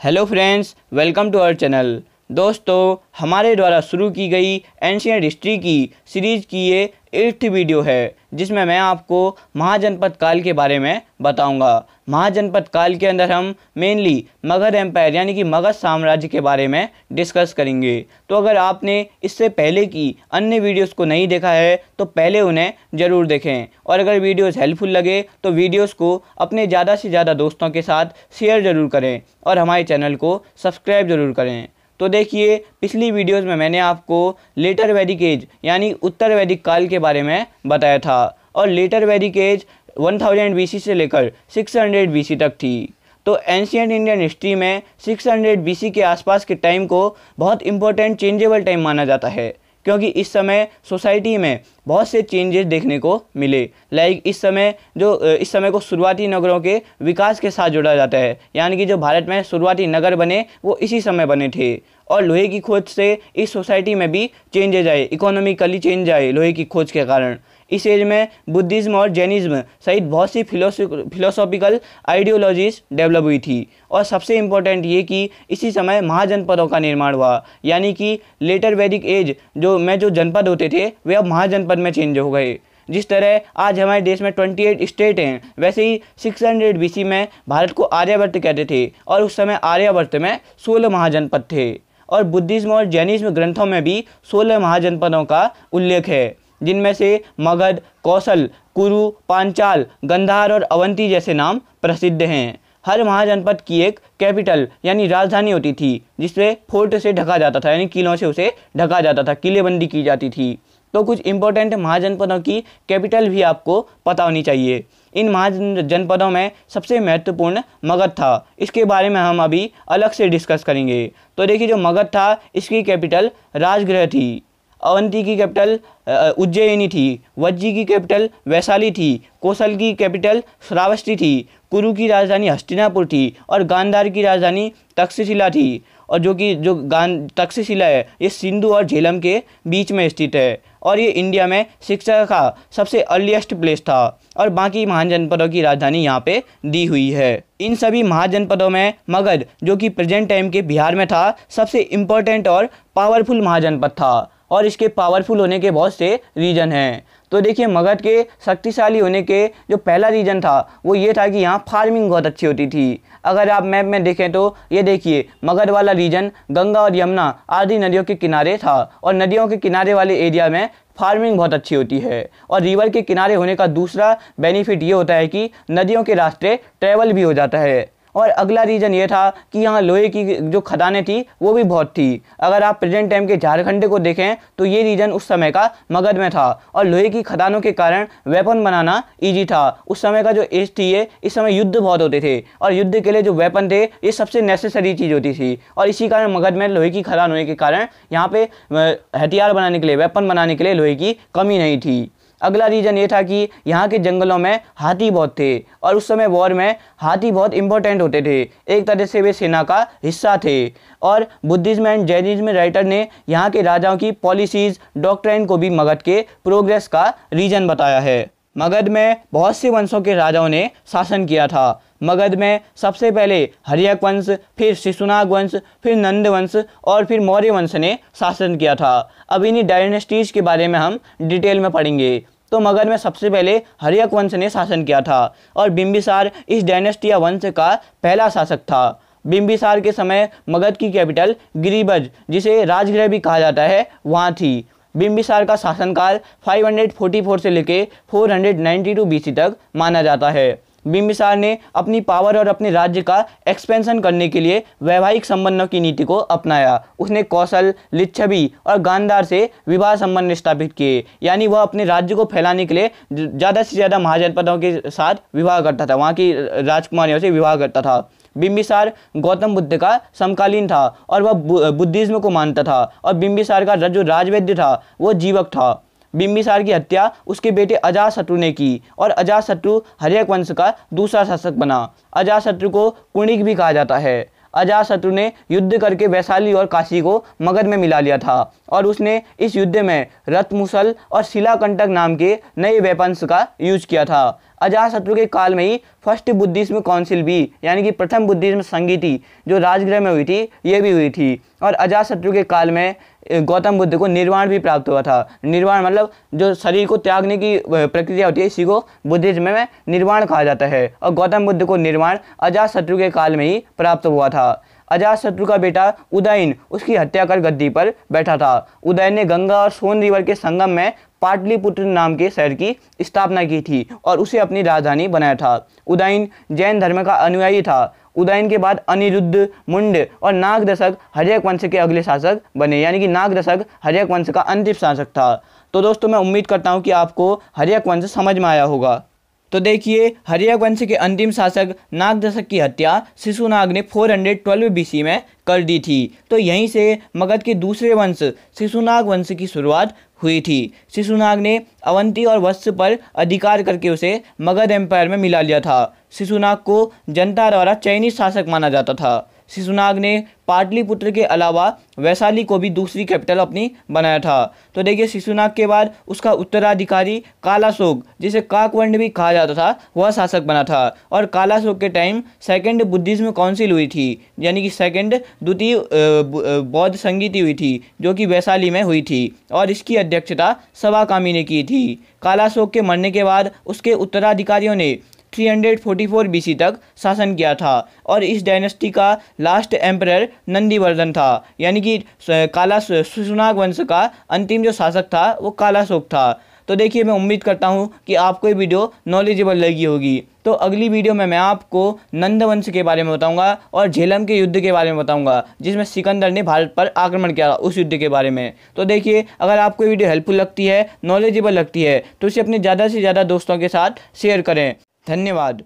Hello friends welcome to our channel दोस्तों, हमारे द्वारा शुरू की गई एंशियंट हिस्ट्री की सीरीज़ की ये एट्थ वीडियो है, जिसमें मैं आपको महाजनपद काल के बारे में बताऊँगा। महाजनपद काल के अंदर हम मेनली मगध एम्पायर यानी कि मगध साम्राज्य के बारे में डिस्कस करेंगे। तो अगर आपने इससे पहले की अन्य वीडियोस को नहीं देखा है तो पहले उन्हें ज़रूर देखें। और अगर वीडियोस हेल्पफुल लगे तो वीडियोस को अपने ज़्यादा से ज़्यादा दोस्तों के साथ शेयर ज़रूर करें, और हमारे चैनल को सब्सक्राइब ज़रूर करें। तो देखिए, पिछली वीडियोस में मैंने आपको लेटर वैदिक एज यानी उत्तर वैदिक काल के बारे में बताया था। और लेटर वैदिक एज 1000 थाउज़ेंड से लेकर 600 बीसी तक थी। तो एंशियंट इंडियन हिस्ट्री में 600 बीसी के आसपास के टाइम को बहुत इंपॉर्टेंट चेंजेबल टाइम माना जाता है। क्योंकि इस समय सोसाइटी में बहुत से चेंजेस देखने को मिले। लाइक इस समय जो इस समय को शुरुआती नगरों के विकास के साथ जोड़ा जाता है। यानी कि जो भारत में शुरुआती नगर बने, वो इसी समय बने थे। और लोहे की खोज से इस सोसाइटी में भी चेंजेज आए। इकोनॉमिकली चेंज आए लोहे की खोज के कारण। इस एज में बुद्धिज़्म और जैनिज़्म सहित बहुत सी फिलोसॉफिकल आइडियोलॉजीज डेवलप हुई थी। और सबसे इम्पोर्टेंट ये कि इसी समय महाजनपदों का निर्माण हुआ। यानी कि लेटर वैदिक एज जो में जो जनपद होते थे, वे अब महाजनपद में चेंज हो गए। जिस तरह आज हमारे देश में 28 स्टेट हैं, वैसे ही 600 बीसी में भारत को आर्यावर्त कहते थे और उस समय आर्यावर्त में 16 महाजनपद थे। और बुद्धिज्म और जैनिज्म ग्रंथों में भी 16 महाजनपदों का उल्लेख है। जिनमें से मगध, कौशल, कुरु, पांचाल, गंधार और अवंती जैसे नाम प्रसिद्ध हैं। हर महाजनपद की एक कैपिटल यानी राजधानी होती थी जिससे फोर्ट से ढका जाता था, यानी किलों से उसे ढका जाता था, किलेबंदी की जाती थी। तो कुछ इंपॉर्टेंट महाजनपदों की कैपिटल भी आपको पता होनी चाहिए। इन महाजनपदों में सबसे महत्वपूर्ण मगध था। इसके बारे में हम अभी अलग से डिस्कस करेंगे। तो देखिए, जो मगध था, इसकी कैपिटल राजगृह थी। अवंती की कैपिटल उज्जैनी थी, वज्जी की कैपिटल, वैशाली थी कौशल की कैपिटल, श्रावस्ती थी, कुरु की राजधानी हस्तिनापुर थी और गांधार की राजधानी तक्षशिला थी। और जो कि, जो गान तक्षशिला है, ये सिंधु और झेलम के बीच में स्थित है और ये इंडिया में शिक्षा का सबसे अर्लीस्ट प्लेस था और बाकी महाजनपदों की राजधानी यहाँ पे दी हुई है। इन सभी महाजनपदों में मगध, जो कि प्रेजेंट टाइम के बिहार में था, सबसे इम्पोर्टेंट और पावरफुल महाजनपद था। और इसके पावरफुल होने के बहुत से रीजन हैं। तो देखिए, मगध के शक्तिशाली होने के जो पहला रीजन था, वो ये था कि यहाँ फ़ार्मिंग बहुत अच्छी होती थी। अगर आप मैप में देखें तो ये देखिए, मगध वाला रीजन गंगा और यमुना आदि नदियों के किनारे था और नदियों के किनारे वाले एरिया में फ़ार्मिंग बहुत अच्छी होती है। और रिवर के किनारे होने का दूसरा बेनिफिट ये होता है कि नदियों के रास्ते ट्रैवल भी हो जाता है। और अगला रीज़न ये था कि यहाँ लोहे की जो खदानें थी, वो भी बहुत थी। अगर आप प्रेजेंट टाइम के झारखंड को देखें तो ये रीजन उस समय का मगध में था। और लोहे की खदानों के कारण वेपन बनाना ईजी था। उस समय का जो एज थी ये, इस समय युद्ध बहुत होते थे। और युद्ध के लिए जो वेपन थे, ये सबसे नेसेसरी चीज़ होती थी। और इसी कारण मगध में लोहे की खदान होने के कारण यहाँ पे हथियार बनाने के लिए वेपन बनाने के लिए लोहे की कमी नहीं थी। अगला रीज़न ये था कि यहाँ के जंगलों में हाथी बहुत थे और उस समय वॉर में हाथी बहुत इंपॉर्टेंट होते थे। एक तरह से वे सेना का हिस्सा थे। और बुद्धिज्म एंड जैनिज्म राइटर ने यहाँ के राजाओं की पॉलिसीज़ डॉक्ट्राइन को भी मगध के प्रोग्रेस का रीजन बताया है। मगध में बहुत से वंशों के राजाओं ने शासन किया था। मगध में सबसे पहले हरियक वंश, फिर शिशुनाग वंश, फिर नंद वंश और फिर मौर्य वंश ने शासन किया था। अब इन्हीं डायनेस्टीज के बारे में हम डिटेल में पढ़ेंगे। तो मगध में सबसे पहले हरियक वंश ने शासन किया था और बिम्बिसार इस डायनेस्टी या वंश का पहला शासक था। बिम्बिसार के समय मगध की कैपिटल गिरिबज, जिसे राजगृह भी कहा जाता है, वहाँ थी। बिम्बिसार का शासनकाल 544 से लेके 492 बीसी तक माना जाता है। बिम्बिसार ने अपनी पावर और अपने राज्य का एक्सपेंशन करने के लिए वैवाहिक संबंधों की नीति को अपनाया। उसने कौशल, लिच्छवी और गांधार से विवाह संबंध स्थापित किए। यानी वह अपने राज्य को फैलाने के लिए ज़्यादा से ज़्यादा महाजनपदों के साथ विवाह करता था। वहाँ की राजकुमारियों से विवाह करता था। बिम्बिसार गौतम बुद्ध का समकालीन था और वह बुद्धिज्म को मानता था और बिम्बिसार का जो राजवैद्य था, वो जीवक था। बिम्बिसार की हत्या उसके बेटे अजाशत्रु ने की और अजाशत्रु हरियक वंश का दूसरा शासक बना। अजाशत्रु को कुणिक भी कहा जाता है। अजाशत्रु ने युद्ध करके वैशाली और काशी को मगध में मिला लिया था और उसने इस युद्ध में रथमुसल और शिलाकंटक नाम के नए वेपन्स का यूज़ किया था। अजातशत्रु के काल में ही फ़र्स्ट बुद्धिज्म काउंसिल भी, यानी कि प्रथम बुद्धिज्म संगीति, जो राजगृह में हुई थी, ये भी हुई थी। और अजातशत्रु के काल में गौतम बुद्ध को निर्वाण भी प्राप्त हुआ था। निर्वाण मतलब जो शरीर को त्यागने की प्रक्रिया होती है, इसी को बुद्धिज्म में निर्वाण कहा जाता है। और गौतम बुद्ध को निर्वाण अजातशत्रु के काल में ही प्राप्त हुआ था। अजातशत्रु का बेटा उदयन उसकी हत्या कर गद्दी पर बैठा था। उदयन ने गंगा और सोन रिवर के संगम में पाटलिपुत्र नाम के शहर की स्थापना की थी और उसे अपनी राजधानी बनाया था। उदयन जैन धर्म का अनुयायी था। उदयन के बाद अनिरुद्ध मुंड और नाग दशक हरियक वंश के अगले शासक बने, यानी कि नागदशक हरियक वंश का अंतिम शासक था। तो दोस्तों, मैं उम्मीद करता हूँ कि आपको हरियक वंश समझ में आया होगा। तो देखिए हरियावंश के अंतिम शासक नागदशक की हत्या शिशुनाग ने 412 बीसी में कर दी थी। तो यहीं से मगध के दूसरे वंश, शिशुनाग वंश की शुरुआत हुई थी। शिशुनाग ने अवंती और वत्स पर अधिकार करके उसे मगध एम्पायर में मिला लिया था। शिशुनाग को जनता द्वारा चयनित शासक माना जाता था। शिशुनाग ने पाटलिपुत्र के अलावा वैशाली को भी दूसरी कैपिटल अपनी बनाया था। तो देखिए शिशुनाग के बाद उसका उत्तराधिकारी कालाशोक, जिसे काकवंड भी कहा जाता था, वह शासक बना था। और कालाशोक के टाइम सेकंड बुद्धिज्म काउंसिल हुई थी, यानी कि सेकंड द्वितीय बौद्ध संगीति हुई थी, जो कि वैशाली में हुई थी। और इसकी अध्यक्षता सभा ने की थी। कालाशोक के मरने के बाद उसके उत्तराधिकारियों ने 344 बीसी तक शासन किया था और इस डायनेस्टी का लास्ट एम्पर नंदीवर्धन था। यानी कि काला सुनाग वंश का अंतिम जो शासक था, वो कालाशोक था। तो देखिए, मैं उम्मीद करता हूँ कि आपको ये वीडियो नॉलेजेबल लगी होगी। तो अगली वीडियो में मैं आपको नंदवंश के बारे में बताऊँगा और झेलम के युद्ध के बारे में बताऊँगा, जिसमें सिकंदर ने भारत पर आक्रमण किया उस युद्ध के बारे में। तो देखिए, अगर आपको ये वीडियो हेल्पफुल लगती है नॉलेजेबल लगती है तो इसे अपने ज़्यादा से ज़्यादा दोस्तों के साथ शेयर करें। धन्यवाद।